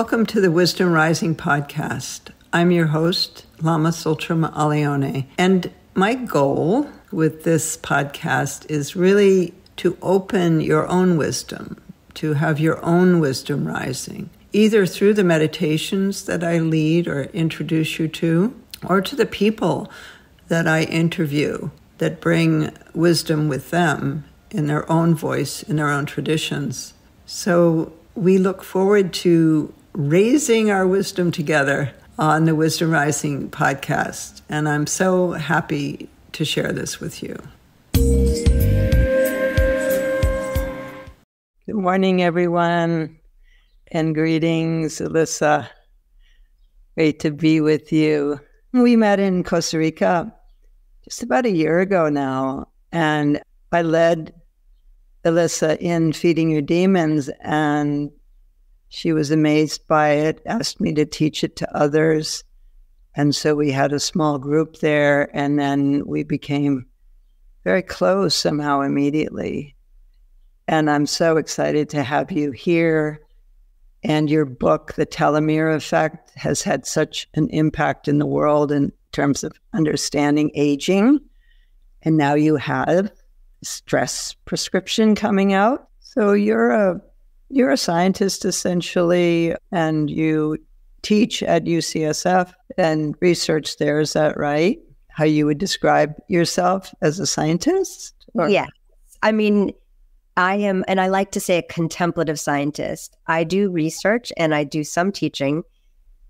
Welcome to the Wisdom Rising podcast. I'm your host, Lama Tsultrim Allione, and my goal with this podcast is really to open your own wisdom, to have your own wisdom rising, either through the meditations that I lead or introduce you to, or to the people that I interview that bring wisdom with them in their own voice, in their own traditions. So we look forward to raising our wisdom together on the Wisdom Rising podcast. And I'm so happy to share this with you. Good morning, everyone, and greetings, Elissa. Great to be with you. We met in Costa Rica just about a year ago now, and I led Elissa in Feeding Your Demons, and she was amazed by it, asked me to teach it to others. And so we had a small group there, and then we became very close somehow immediately. And I'm so excited to have you here. And your book, The Telomere Effect, has had such an impact in the world in terms of understanding aging. And now you have stress prescription coming out. So you're a you're a scientist essentially, and you teach at UCSF and research there. Is that right? How you would describe yourself as a scientist? Or? Yeah. I mean, I am, and I like to say a contemplative scientist. I do research and I do some teaching.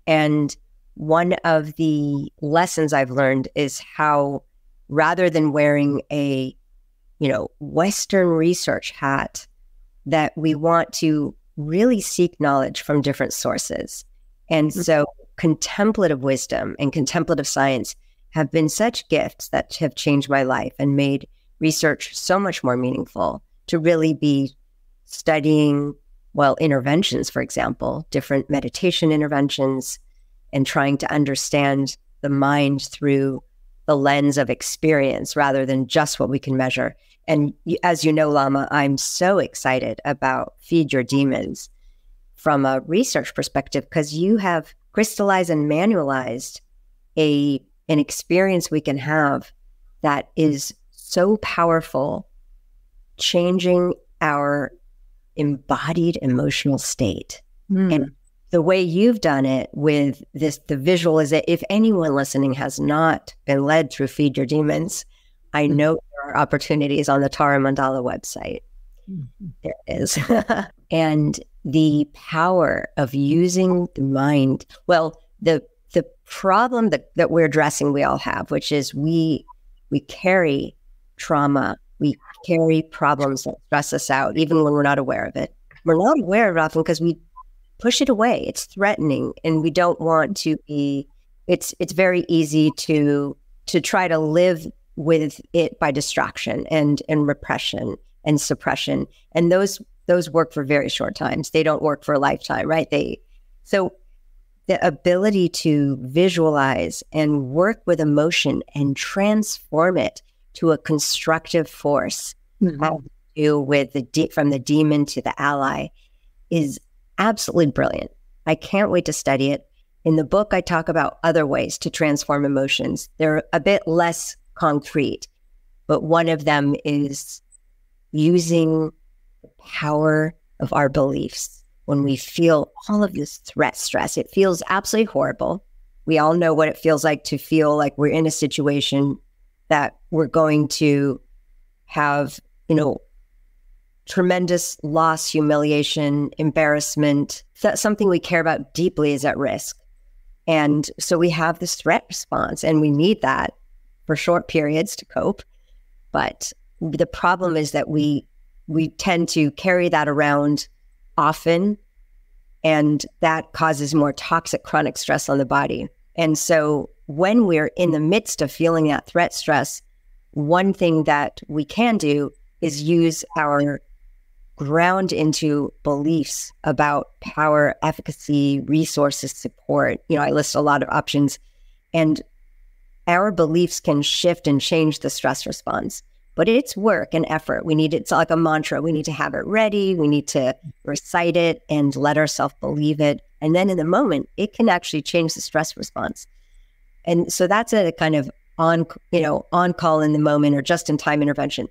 And one of the lessons I've learned is how rather than wearing a you know, Western research hat that we want to really seek knowledge from different sources. And mm-hmm. so contemplative wisdom and contemplative science have been such gifts that have changed my life and made research so much more meaningful to really be studying, well, interventions, for example, different meditation interventions, and trying to understand the mind through the lens of experience rather than just what we can measure. And as you know, Lama, I'm so excited about Feed Your Demons from a research perspective because you have crystallized and manualized a an experience we can have that is so powerful, changing our embodied emotional state. Mm. And the way you've done it with this, the visual is that if anyone listening has not been led through Feed Your Demons, I know there are opportunities on the Tara Mandala website. Mm-hmm. There is. and the power of using the mind. Well, the the problem that, that we're addressing we all have, which is we we carry trauma, we carry problems that stress us out, even when we're not aware of it. We're not aware of it often because we push it away. It's threatening and we don't want to be it's it's very easy to to try to live with it by distraction and and repression and suppression. And those those work for very short times. They don't work for a lifetime right? They so the ability to visualize and work with emotion and transform it to a constructive force mm-hmm. do with the de- from the demon to the ally is absolutely brilliant. I can't wait to study it. In the book i talk about other ways to transform emotions. They're a bit less concrete, but one of them is using the power of our beliefs. When we feel all of this threat stress, it feels absolutely horrible. We all know what it feels like to feel like we're in a situation that we're going to have, you know, tremendous loss, humiliation, embarrassment, that something we care about deeply is at risk. And so we have this threat response and we need that for short periods to cope. But the problem is that we we tend to carry that around often and that causes more toxic chronic stress on the body. And so when we're in the midst of feeling that threat stress, one thing that we can do is use our ground into beliefs about power, efficacy, resources, support. You know, I list a lot of options and our beliefs can shift and change the stress response. but it's work and effort. We need it's like a mantra. We need to have it ready. We need to recite it and let ourselves believe it. And then in the moment, it can actually change the stress response. And so that's a kind of on, you know, on call in the moment or just in time intervention.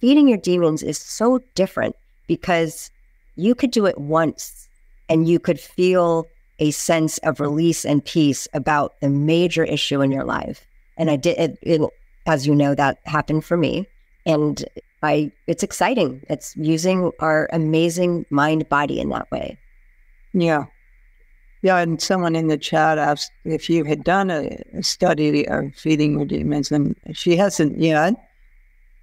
Feeding your demons is so different because you could do it once and you could feel a sense of release and peace about the major issue in your life. And I did it, it as you know, that happened for me. And I, it's exciting. It's using our amazing mind body in that way. Yeah. Yeah. And someone in the chat asked if you had done a, a study of feeding your demons, and she hasn't yet.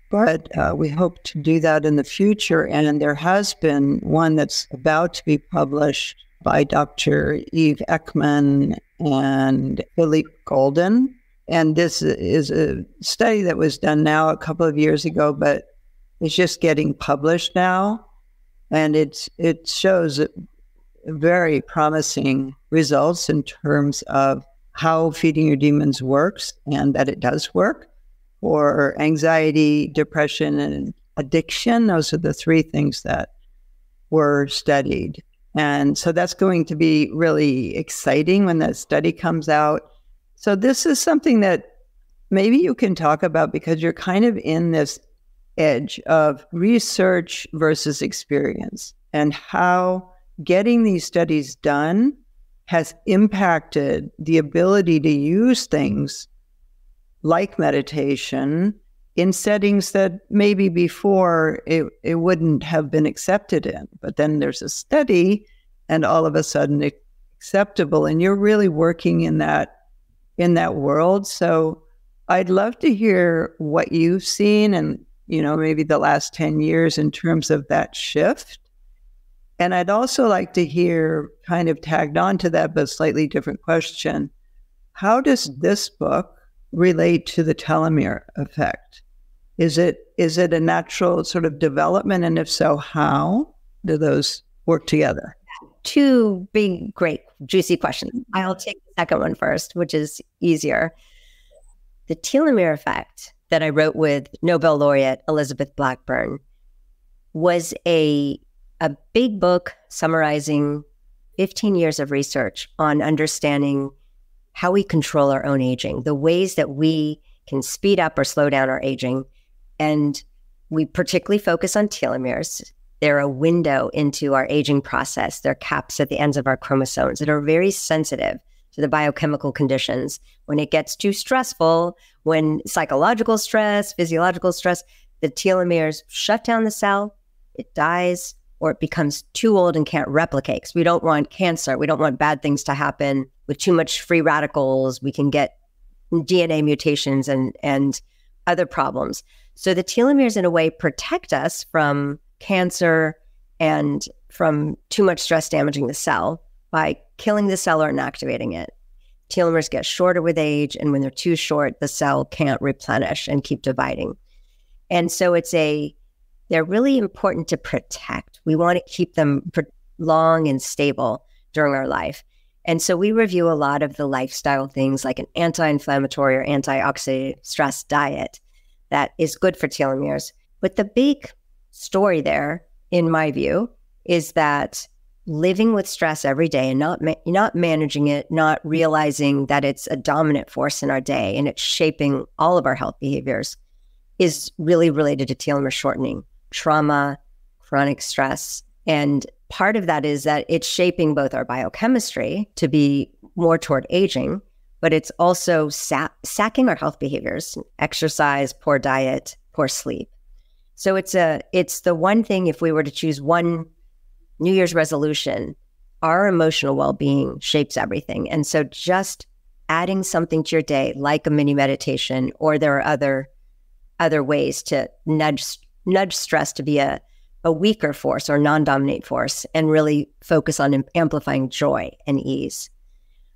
But uh, we hope to do that in the future. And there has been one that's about to be published by Dr. Eve Ekman and Philippe Goldin and this is a study that was done now a couple of years ago, but it's just getting published now. And it's it shows very promising results in terms of how feeding your demons works and that it does work for anxiety, depression, and addiction. Those are the three things that were studied. And so that's going to be really exciting when that study comes out. So this is something that maybe you can talk about because you're kind of in this edge of research versus experience and how getting these studies done has impacted the ability to use things like meditation in settings that maybe before it, it wouldn't have been accepted in. But then there's a study and all of a sudden it's acceptable. And you're really working in that in that world. So I'd love to hear what you've seen and, you know, maybe the last 10 years in terms of that shift. And I'd also like to hear, kind of tagged on to that, but slightly different question. How does this book relate to the telomere effect? Is it is it a natural sort of development? And if so, how do those work together? two big, great, juicy questions. Mm-hmm. I'll take the second one first, which is easier. The telomere effect that I wrote with Nobel laureate Elizabeth Blackburn was a a big book summarizing 15 years of research on understanding how we control our own aging, the ways that we can speed up or slow down our aging. And we particularly focus on telomeres they're a window into our aging process. They're caps at the ends of our chromosomes that are very sensitive to the biochemical conditions. When it gets too stressful, when psychological stress, physiological stress, the telomeres shut down the cell, it dies, or it becomes too old and can't replicate. Because we don't want cancer. We don't want bad things to happen with too much free radicals. We can get DNA mutations and and other problems. So the telomeres, in a way, protect us from cancer and from too much stress damaging the cell by killing the cell or inactivating it. Telomeres get shorter with age, and when they're too short, the cell can't replenish and keep dividing. And so it's a, they're really important to protect. We want to keep them long and stable during our life. And so we review a lot of the lifestyle things like an anti inflammatory or antioxidant stress diet that is good for telomeres. But the big story there, in my view, is that living with stress every day and not ma- not managing it, not realizing that it's a dominant force in our day and it's shaping all of our health behaviors is really related to telomere shortening, trauma, chronic stress, and part of that is that it's shaping both our biochemistry to be more toward aging, but it's also sa- sacking our health behaviors, exercise, poor diet, poor sleep. So it's a it's the one thing if we were to choose one New Year's resolution, our emotional well-being shapes everything. And so just adding something to your day like a mini meditation or there are other other ways to nudge nudge stress to be a a weaker force or non-dominate force and really focus on amplifying joy and ease.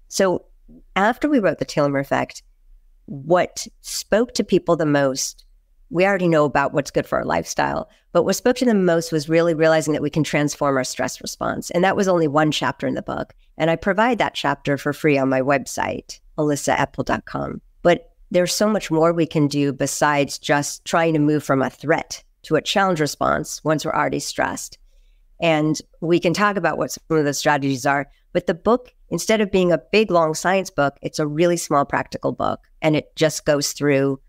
So after we wrote the telomere effect, what spoke to people the most we already know about what's good for our lifestyle. But what spoke to them most was really realizing that we can transform our stress response. And that was only one chapter in the book. And I provide that chapter for free on my website, elissaepel.com. But there's so much more we can do besides just trying to move from a threat to a challenge response once we're already stressed. And we can talk about what some of the strategies are. But the book, instead of being a big, long science book, it's a really small, practical book. And it just goes through,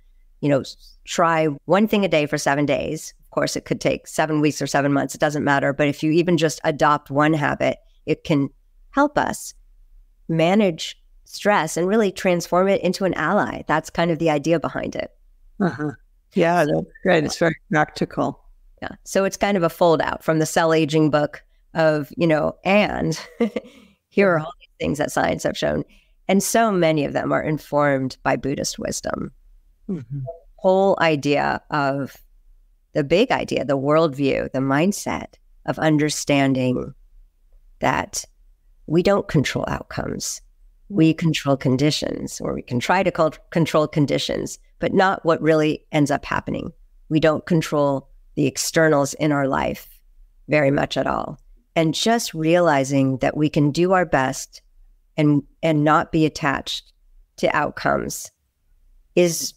you know, try one thing a day for seven days. Of course, it could take seven weeks or seven months. It doesn't matter. But if you even just adopt one habit, it can help us manage stress and really transform it into an ally. That's kind of the idea behind it. Uh-huh. Yeah, that's great. It's very practical. Yeah. So it's kind of a fold out from the cell aging book of, you know, and here are all these things that science have shown. And so many of them are informed by Buddhist wisdom. Mm-hmm. Whole idea of the big idea, the worldview, the mindset of understanding that we don't control outcomes. We control conditions, or we can try to control conditions, but not what really ends up happening. We don't control the externals in our life very much at all. And just realizing that we can do our best and and not be attached to outcomes is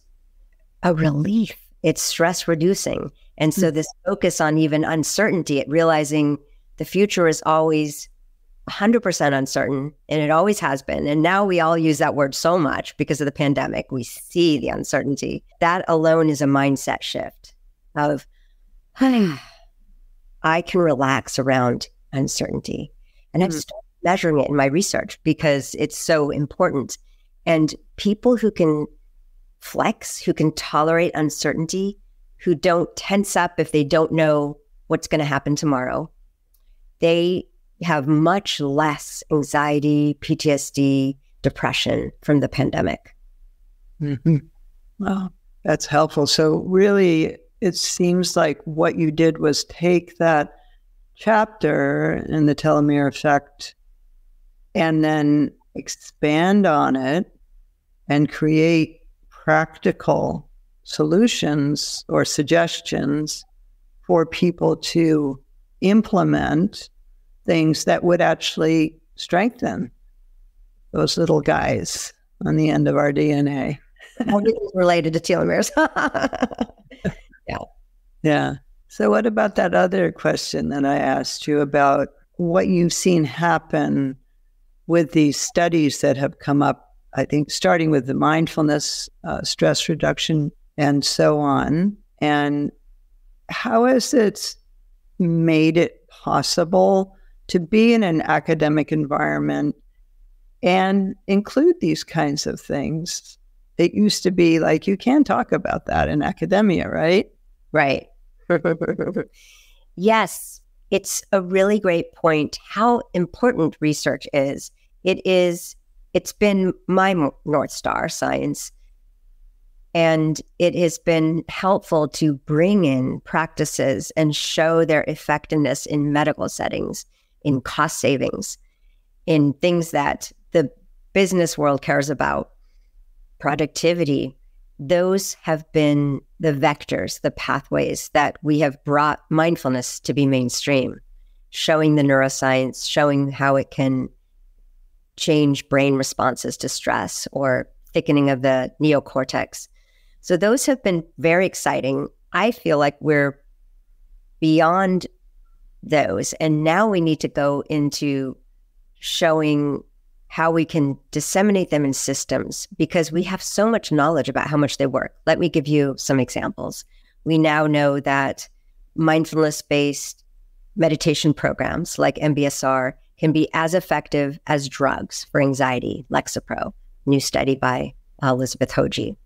a relief. It's stress reducing. And so mm. this focus on even uncertainty, at realizing the future is always 100% uncertain and it always has been. And now we all use that word so much because of the pandemic. We see the uncertainty. That alone is a mindset shift of I can relax around uncertainty. And I've mm. started measuring it in my research because it's so important. And people who can flex, who can tolerate uncertainty, who don't tense up if they don't know what's going to happen tomorrow, they have much less anxiety, PTSD, depression from the pandemic. Mm-hmm. Well, that's helpful. So, really, it seems like what you did was take that chapter in the telomere effect and then expand on it and create practical solutions or suggestions for people to implement things that would actually strengthen those little guys on the end of our DNA. related to telomeres. Yeah. Yeah. So, what about that other question that I asked you about what you've seen happen with these studies that have come up? I think starting with the mindfulness, uh, stress reduction, and so on. And how has it made it possible to be in an academic environment and include these kinds of things? It used to be like you can't talk about that in academia, right? Right. Yes, it's a really great point how important research is. It is, it's been my North Star science. And it has been helpful to bring in practices and show their effectiveness in medical settings, in cost savings, in things that the business world cares about productivity, those have been the vectors, the pathways that we have brought mindfulness to be mainstream, showing the neuroscience, showing how it can change brain responses to stress or thickening of the neocortex. So those have been very exciting. I feel like we're beyond those. And now we need to go into showing how we can disseminate them in systems because we have so much knowledge about how much they work. Let me give you some examples. We now know that mindfulness based meditation programs like MBSR can be as effective as drugs for anxiety, Lexapro, new study by uh, Elizabeth Hoge.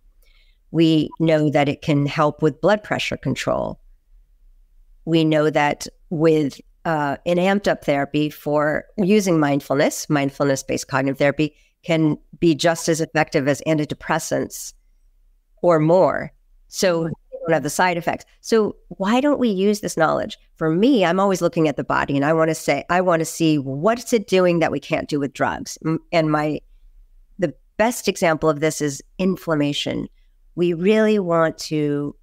We know that it can help with blood pressure control. We know that with uh, an amped up therapy for using mindfulness, mindfulness based cognitive therapy can be just as effective as antidepressants or more. So you don't have the side effects. So why don't we use this knowledge? For me, I'm always looking at the body and I want to say, I want to see what's it doing that we can't do with drugs. And my the best example of this is inflammation. We really want to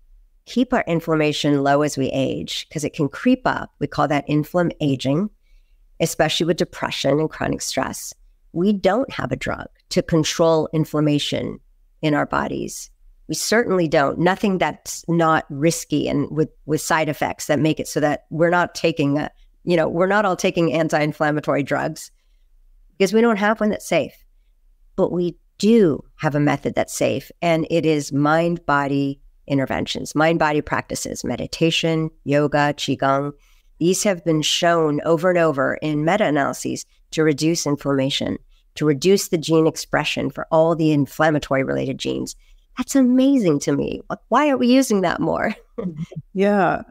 keep our inflammation low as we age because it can creep up. We call that inflam aging, especially with depression and chronic stress. We don't have a drug to control inflammation in our bodies. We certainly don't. Nothing that's not risky and with, with side effects that make it so that we're not taking a, you know, we're not all taking anti-inflammatory drugs because we don't have one that's safe. But we do have a method that's safe, and it is mind body interventions, mind body practices, meditation, yoga, qigong. These have been shown over and over in meta analyses to reduce inflammation, to reduce the gene expression for all the inflammatory related genes. That's amazing to me. Why aren't we using that more? yeah.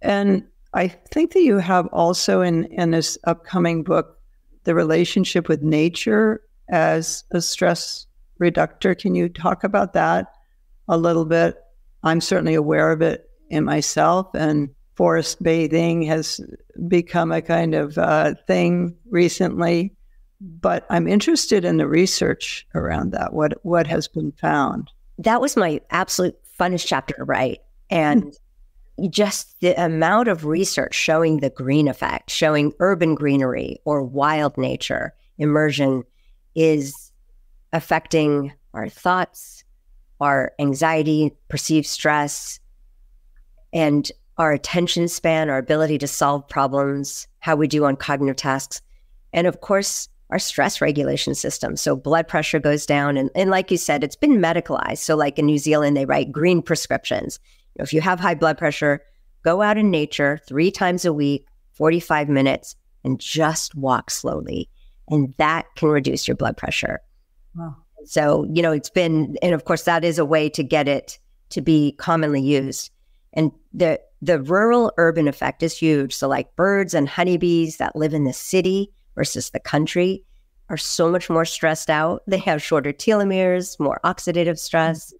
And I think that you have also in, in this upcoming book the relationship with nature as a stress reductor. Can you talk about that a little bit? I'm certainly aware of it in myself, and forest bathing has become a kind of uh, thing recently. But I'm interested in the research around that. What what has been found? That was my absolute funnest chapter to write, and just the amount of research showing the green effect, showing urban greenery or wild nature immersion is affecting our thoughts, our anxiety, perceived stress, and our attention span, our ability to solve problems, how we do on cognitive tasks, and of course, our stress regulation system. So blood pressure goes down. And, and like you said, it's been medicalized. So, like in New Zealand, they write green prescriptions. If you have high blood pressure, go out in nature three times a week, 45 minutes, and just walk slowly. And that can reduce your blood pressure. Wow. So, you know, it's been, and of course, that is a way to get it to be commonly used. And the, the rural urban effect is huge. So, like birds and honeybees that live in the city versus the country are so much more stressed out. They have shorter telomeres, more oxidative stress.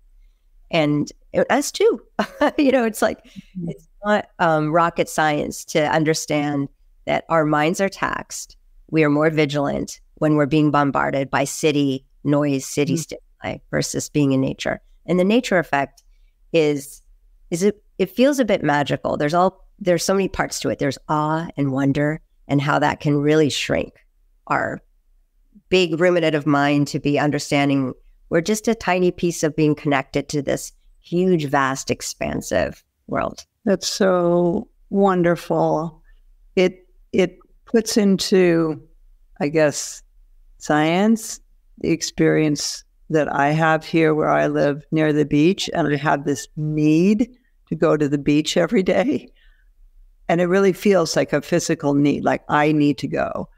And us too. you know, it's like, mm-hmm. it's not um, rocket science to understand that our minds are taxed. We are more vigilant when we're being bombarded by city noise, city mm-hmm. stimuli versus being in nature. And the nature effect is is it it feels a bit magical. There's all there's so many parts to it. There's awe and wonder and how that can really shrink our big ruminative mind to be understanding we're just a tiny piece of being connected to this huge, vast, expansive world. That's so wonderful. It it puts into, I guess, science the experience that I have here where I live near the beach and I have this need to go to the beach every day. And it really feels like a physical need, like I need to go.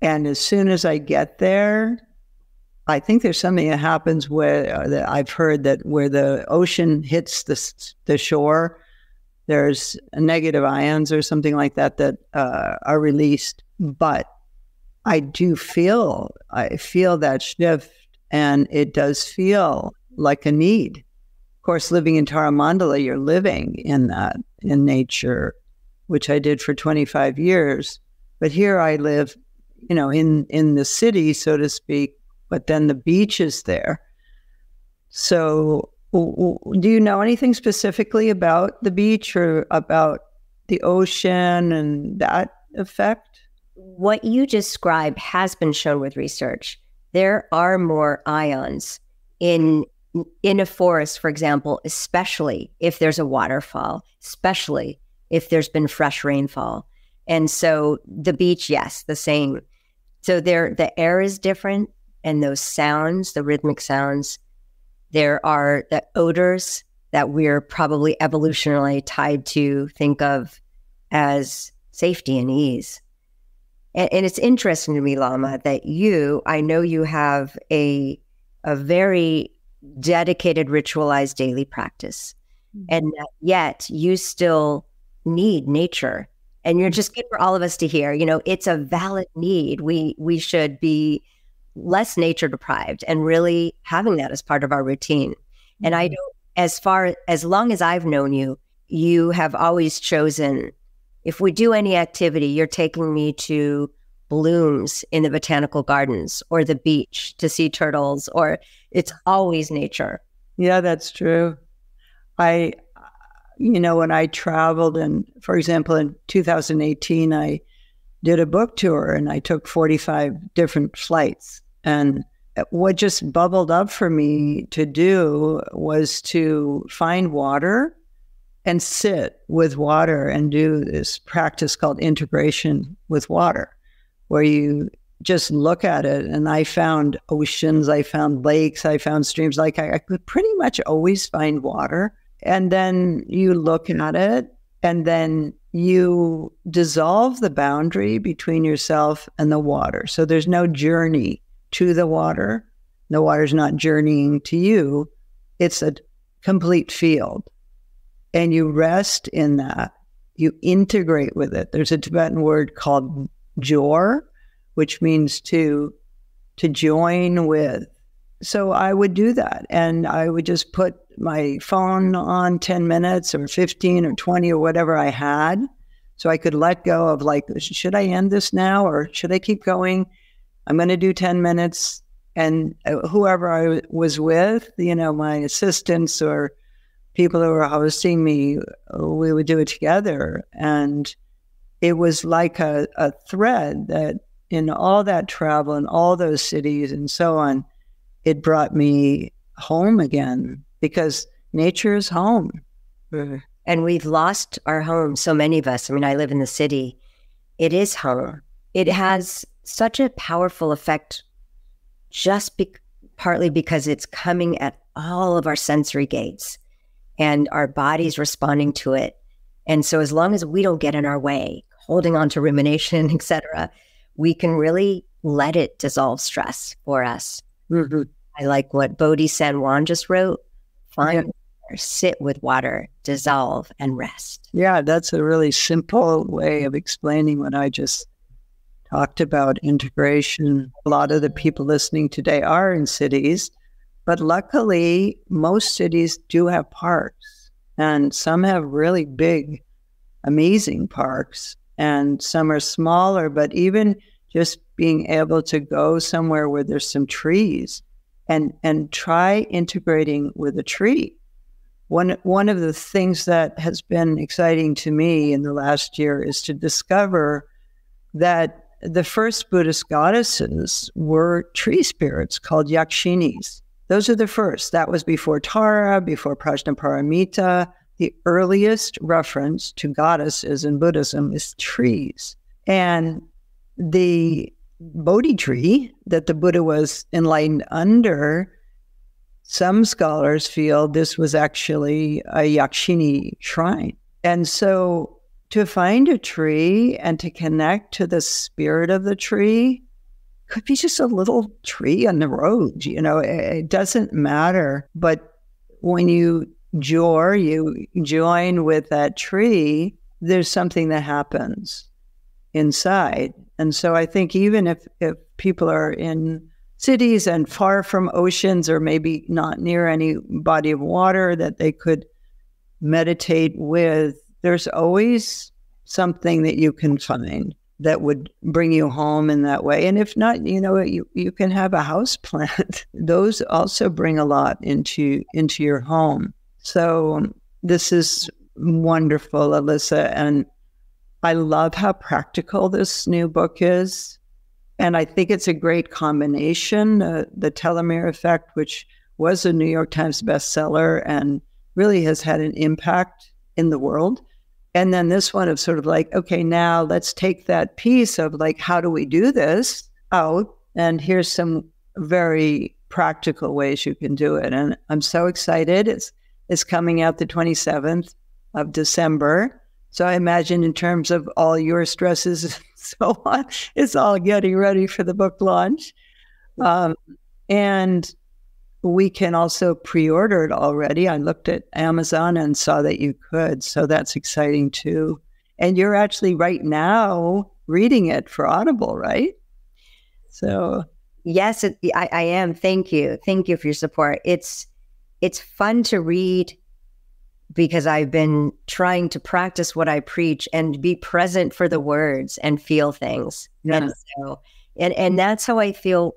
And as soon as I get there, I think there's something that happens where uh, that I've heard that where the ocean hits the, the shore, there's negative ions or something like that that uh, are released. But I do feel, I feel that shift, and it does feel like a need. Of course, living in Tara Mandala, you're living in that, in nature, which I did for 25 years. But here I live, you know, in, in the city, so to speak, but then the beach is there. So, do you know anything specifically about the beach or about the ocean and that effect? What you describe has been shown with research. There are more ions in in a forest, for example, especially if there's a waterfall, especially if there's been fresh rainfall. And so the beach, yes, the same. So there the air is different and those sounds, the rhythmic sounds, there are the odors that we're probably evolutionarily tied to think of as safety and ease. And, and it's interesting to me, Lama, that you, I know you have a a very dedicated ritualized daily practice. Mm-hmm. And yet you still need nature. And you're just good for all of us to hear. You know, it's a valid need. We we should be less nature deprived and really having that as part of our routine. Mm-hmm. And I mm-hmm. don't as far as long as I've known you, you have always chosen if we do any activity, you're taking me to blooms in the botanical gardens or the beach to see turtles, or it's always nature. Yeah, that's true. I, you know, when I traveled, and for example, in 2018, I did a book tour and I took 45 different flights. And what just bubbled up for me to do was to find water and sit with water and do this practice called integration with water, where you just look at it. And I found oceans, I found lakes, I found streams. Like I, I could pretty much always find water. And then you look at it, and then you dissolve the boundary between yourself and the water. So there's no journey to the water. The water's not journeying to you. It's a complete field and you rest in that. You integrate with it. There's a Tibetan word called jor, which means to to join with. So I would do that, and I would just put my phone on 10 minutes or 15 or 20 or whatever I had, so I could let go of like, should I end this now or should I keep going? I'm going to do 10 minutes. And uh, whoever I was with, you know, my assistants or people who were hosting me, we would do it together. And it was like a, a thread that in all that travel and all those cities and so on, it brought me home again because nature is home. Mm-hmm. And we've lost our home, so many of us. I mean, I live in the city. It is home. It has such a powerful effect just be- partly because it's coming at all of our sensory gates and our bodies responding to it. And so as long as we don't get in our way, holding on to rumination, etc., we can really let it dissolve stress for us. Mm-hmm. I like what Bodhi San Juan just wrote. Find yeah. sit with water, dissolve, and rest. Yeah, that's a really simple way of explaining what I just talked about integration. A lot of the people listening today are in cities. But luckily, most cities do have parks, and some have really big, amazing parks, and some are smaller. But even just being able to go somewhere where there's some trees and and try integrating with a tree. One one of the things that has been exciting to me in the last year is to discover that the first Buddhist goddesses were tree spirits called yakshinis. Those are the first. That was before Tara, before Prajnaparamita. The earliest reference to goddesses in Buddhism is trees. And the Bodhi tree that the Buddha was enlightened under, some scholars feel this was actually a Yakshini shrine. And so to find a tree and to connect to the spirit of the tree could be just a little tree on the road. You know, it, it doesn't matter. But when you jor, you join with that tree, there's something that happens inside. And so I think even if, if people are in cities and far from oceans or maybe not near any body of water that they could meditate with, there's always something that you can find that would bring you home in that way. And if not, you know, you, you can have a house plant. Those also bring a lot into into your home. So this is wonderful, Elissa. And I love how practical this new book is. And I think it's a great combination. Uh, the telomere effect, which was a New York Times bestseller and really has had an impact in the world and then this one of sort of like, okay, now let's take that piece of like, how do we do this out? And here's some very practical ways you can do it. And I'm so excited. It's it's coming out the 27th of December. So I imagine in terms of all your stresses and so on, it's all getting ready for the book launch. Um, and we can also pre-order it already. I looked at Amazon and saw that you could, so that's exciting too. And you're actually right now reading it for Audible, right? So yes, it, I, I am. Thank you, thank you for your support. It's it's fun to read because I've been trying to practice what I preach and be present for the words and feel things. Yeah. And so, and and that's how I feel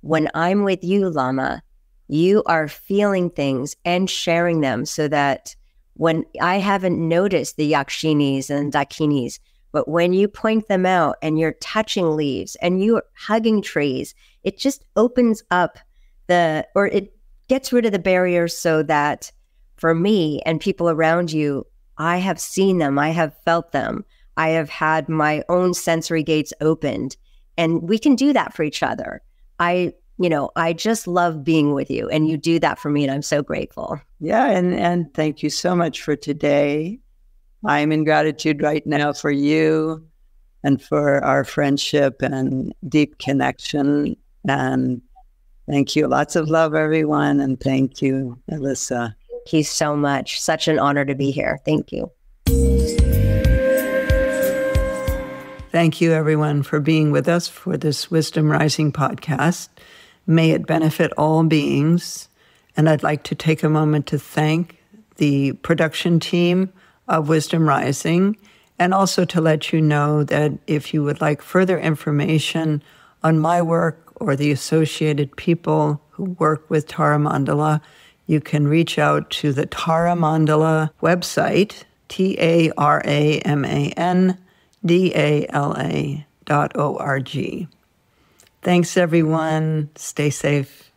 when I'm with you, Lama you are feeling things and sharing them so that when I haven't noticed the yakshinis and dakinis, but when you point them out and you're touching leaves and you're hugging trees it just opens up the, or it gets rid of the barriers so that for me and people around you, I have seen them, I have felt them, I have had my own sensory gates opened, and we can do that for each other. I, you know, I just love being with you, and you do that for me, and I'm so grateful. Yeah, and and thank you so much for today. I'm in gratitude right now for you and for our friendship and deep connection. And thank you. Lots of love, everyone. And thank you, Elissa. Thank you so much. Such an honor to be here. Thank you. Thank you, everyone, for being with us for this Wisdom Rising podcast. May it benefit all beings. And I'd like to take a moment to thank the production team of Wisdom Rising and also to let you know that if you would like further information on my work or the associated people who work with Tara Mandala, you can reach out to the Tara Mandala website, T A R A M A N D A L A dot O R G. Thanks, everyone. Stay safe.